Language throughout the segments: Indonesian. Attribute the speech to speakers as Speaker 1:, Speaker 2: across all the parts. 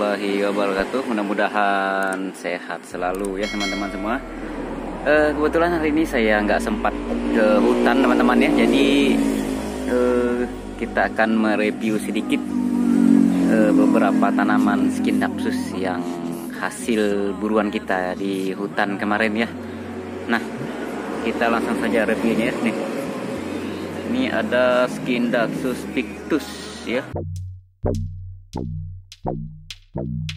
Speaker 1: warahmatullahi wabarakatuh. Mudah-mudahan sehat selalu ya teman-teman semua. Uh, kebetulan hari ini saya nggak sempat ke hutan teman-teman ya. Jadi uh, kita akan mereview sedikit uh, beberapa tanaman skindapsus yang hasil buruan kita di hutan kemarin ya. Nah, kita langsung saja reviewnya ya nih. Ini ada skindapsus pictus ya. Thank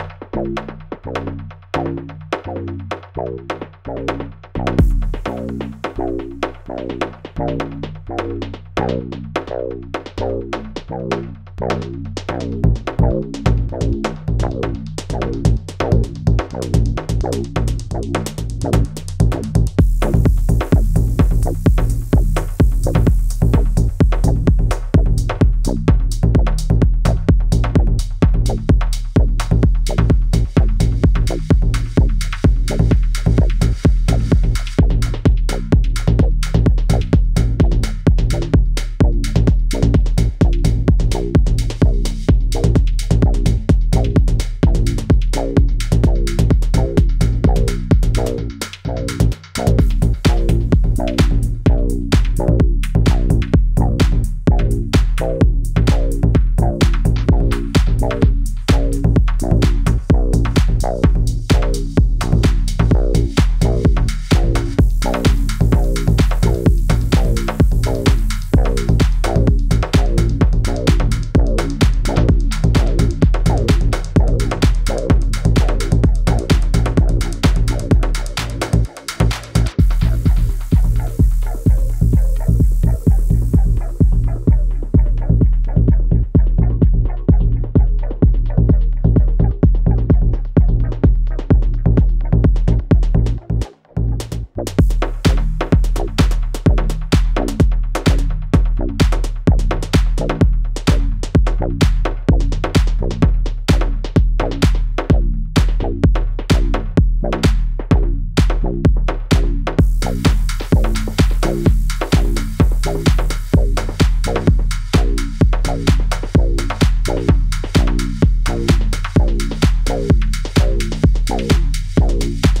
Speaker 1: you. Bye.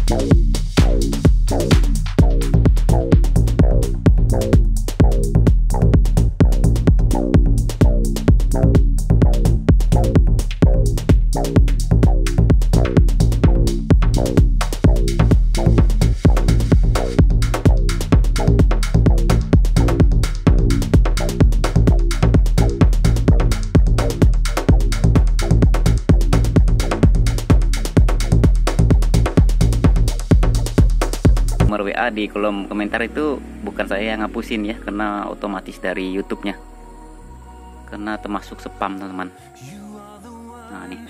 Speaker 1: Bye. WA di kolom komentar itu bukan saya yang ngapusin ya karena otomatis dari YouTube-nya. Karena termasuk spam teman-teman. Nah nih